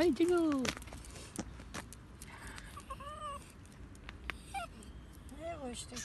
Haydi go. Nereye koştuk?